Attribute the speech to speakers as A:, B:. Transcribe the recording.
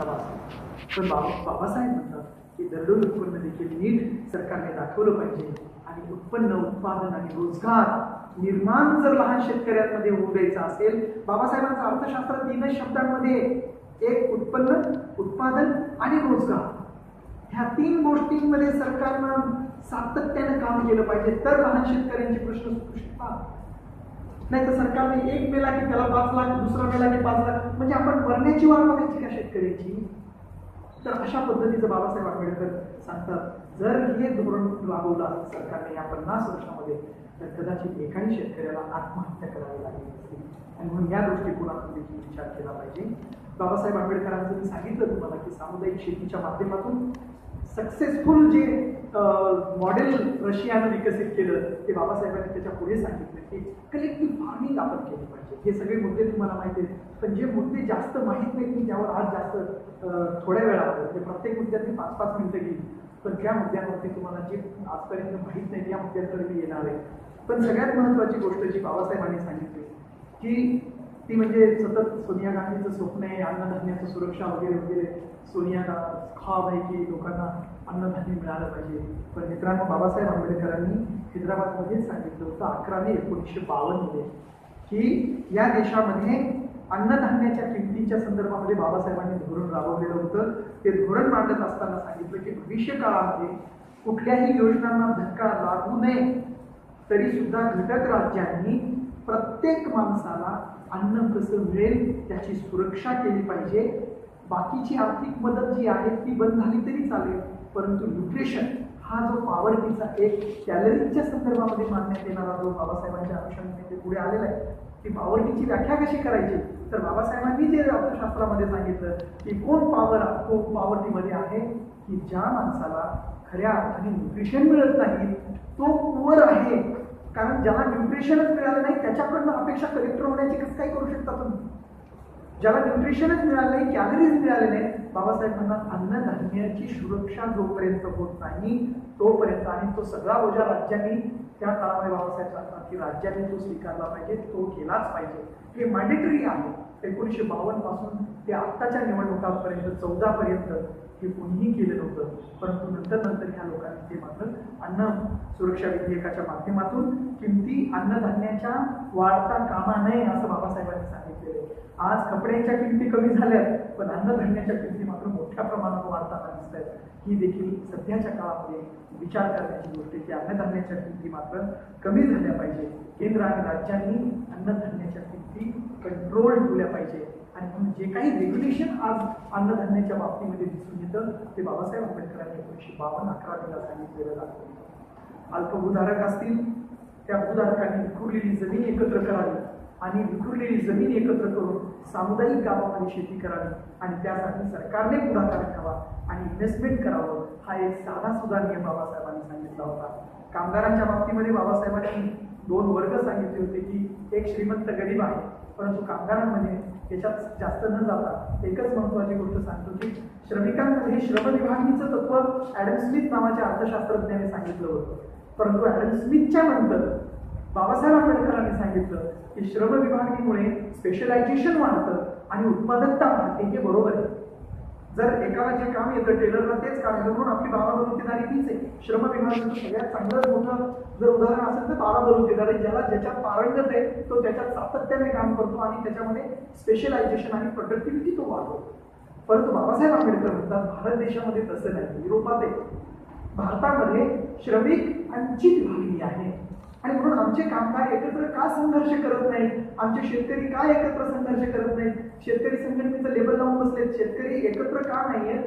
A: असावा पण बाबा बाबासाहेब म्हणतात की दरडोई उत्पन्न देखील नीट सरकारने दाखवलं पाहिजे आणि उत्पन्न उत्पादन आणि रोजगार निर्माण जर लहान शेतकऱ्यांमध्ये होऊ द्यायचा असेल बाबासाहेबांचा अर्थशास्त्र तीनच शब्दांमध्ये एक उत्पन्न उत्पादन आणि रोजगार. ह्या तीन गोष्टींमध्ये सरकारनं सातत्यानं काम केलं पाहिजे. तर लहान शेतकऱ्यांचे प्रश्न सुटू शकतात. नाही तर सरकारने एक मेला की त्याला पाच लाख दुसरा मेला की पाच लाख. म्हणजे आपण मरण्याची वाट बघायची का शेतकऱ्याची? तर अशा पद्धतीचं बाबासाहेब आंबेडकर सांगतात. जर हे धोरण राबवलं सरकारने या पन्नास वर्षामध्ये तर कदाचित एकाही शेतकऱ्याला आत्महत्या करावी लागली असती. आणि म्हणून या दृष्टिकोनातून देखील विचार केला पाहिजे. बाबासाहेब आंबेडकरांचं मी सांगितलं तुम्हाला की सामुदायिक शेतीच्या माध्यमातून सक्सेसफुल जे मॉडेल रशियानं विकसित केलं ते बाबासाहेबांनी त्याच्या पुढे सांगितलं की कलेक्टिव्ह फार्मिंग आपण केली पाहिजे. हे सगळे मुद्दे तुम्हाला माहिती आहेत. पण जे मुद्दे जास्त माहीत नाहीत मी त्यावर आज जास्त थोड्या वेळावर ते प्रत्येक मुद्द्यात मी पाच पाच मिनटं घेईन. पण त्या मुद्द्यांवरती तुम्हाला जे आजपर्यंत माहीत नाही त्या मुद्द्यांकडे मी येणार आहे. पण सगळ्यात महत्त्वाची गोष्ट जी बाबासाहेबांनी सांगितली की ती म्हणजे सतत सोनिया गांधीचं स्वप्न आहे अन्नधान्याचं सुरक्षा वगैरे वगैरे. सोनिया गा ख्वाब आहे की लोकांना अन्नधान्य मिळालं पाहिजे. पण मित्रांनो बाबासाहेब आंबेडकरांनी हैदराबादमध्ये सांगितलं होतं अकरा मे एकोणीसशे बावन्नमध्ये की या देशामध्ये अन्नधान्याच्या किमतीच्या संदर्भामध्ये बाबासाहेबांनी धोरण राबवलेलं होतं. ते धोरण मांडत असताना सांगितलं की भविष्य काळामध्ये कुठल्याही योजनांना धक्का लागू नये. तरी सुद्धा घटक राज्यांनी प्रत्येक माणसाला अन्न कसं मिळेल त्याची सुरक्षा केली पाहिजे. बाकीची आर्थिक मदत जी आहे ती बंद झाली तरी चालेल परंतु न्यूट्रिशन हा जो पॉवर्टीचा एक कॅलरीजच्या संदर्भामध्ये मानण्यात येणारा जो बाबासाहेबांच्या अनुषंगाने ते पुढे आलेला आहे ती पॉवर्टीची व्याख्या कशी करायची? तर बाबासाहेबांनी जे अर्थशास्त्रामध्ये सांगितलं की कोण पावर कोण पावर्टीमध्ये आहे की ज्या माणसाला खऱ्या अर्थाने न्यूट्रिशन मिळत नाही तो पुअर आहे. कारण ज्याला न्यूट्रिशनच मिळालं नाही त्याच्याकडनं अपेक्षा कलेक्टर होण्याची कसं काय करू शकता तुम्ही? ज्याला न्यूट्रिशनच मिळालं नाही कॅलरीज मिळाले नाही बाबासाहेब म्हणतात अन्नधान्याची सुरक्षा जोपर्यंत होत नाही तोपर्यंत. आणि तो सगळा ओझा राज्यांनी त्या काळामध्ये बाबासाहेब सांगतात की राज्यांनी तो स्वीकारला पाहिजे तो केलाच पाहिजे. हे मॅन्डेटरी आहे. एकोणीसशे बावन्नपासून ते आत्ताच्या निवडणुकांपर्यंत चौदा पर्यंत हे कोणीही केलं नव्हतं. परंतु नंतर नंतर ह्या लोकांनी ते मात्र अन्न सुरक्षा विधेयकाच्या माध्यमातून किमती अन्नधान्याच्या वाढता कामा नये असं बाबासाहेबांनी सांगितलेलं आहे. आज कपड्यांच्या किमती कमी झाल्यात पण अन्नधान्याच्या किमती मात्र मोठ्या प्रमाणात वाढताना दिसत आहेत ही देखील सध्याच्या काळामध्ये विचार करण्याची गोष्ट आहे की अन्नधान्याच्या किमती मात्र कमी झाल्या पाहिजे केंद्र आणि राज्यांनी अन्नधान्याच्या किमती कंट्रोल ठेवल्या पाहिजे आणि म्हणून जे काही रेग्युलेशन आज अन्नधान्याच्या बाबतीमध्ये दिसून येतं ते बाबासाहेब आंबेडकरांनी एकोणीसशे बावन्न अकरावीला सांगितलेलं दाखवलं अल्पभूधारक असतील त्या भूधारकांनी विखुरलेली जमीन एकत्र करावी आणि विखुरलेली जमीन एकत्र करून सामुदायिक गावामध्ये शेती करावी आणि त्यासाठी सरकारने पुढाकार घ्यावा आणि इन्व्हेस्टमेंट करावं हा एक साधा सुद्धा नियम बाबासाहेबांनी सांगितला होता. कामगारांच्या बाबतीमध्ये बाबासाहेबांनी दोन वर्ग सांगितले होते की एक श्रीमंत गरीब आहे परंतु कामगारांमध्ये याच्यात जास्त न जाता एकच महत्वाची गोष्ट सांगतो की श्रमिकांमध्ये श्रम विभागणीचं तत्व ॲडम स्मिथ नावाच्या अर्थशास्त्रज्ञाने सांगितलं होतं. परंतु ॲडम स्मिथच्या नंतर बाबासाहेब आंबेडकरांनी सांगितलं की श्रम विभागणीमुळे स्पेशलायझेशन वाढतं आणि उत्पादकता वाढते हे बरोबर आहे. जर एकाला जे काम येतं टेलरला तेच काम येतं म्हणून आपली बाबा बलुतेदारी तीच आहे. श्रम विभागाचं सगळ्यात चांगलं मोठं जर उदाहरण असेल तर बाबा बलुतेदारी ज्याला ज्याच्यात पारंगत आहे तो त्याच्यात सातत्याने काम करतो आणि त्याच्यामध्ये स्पेशलायझेशन आणि प्रोडक्टिव्हिटी तो वाढवतो. परंतु बाबासाहेब आंबेडकर म्हणतात भारत देशामध्ये तसं नाही युरोपात आहे. भारतामध्ये श्रमिक अंचित विभागणी आहे. आणि म्हणून आमचे कामगार एकत्र का संघर्ष करत नाहीत? आमचे शेतकरी का एकत्र संघर्ष करत नाहीत? शेतकरी संघटनेचं लेबल लावून बसलेत. शेतकरी एकत्र का नाहीयेत?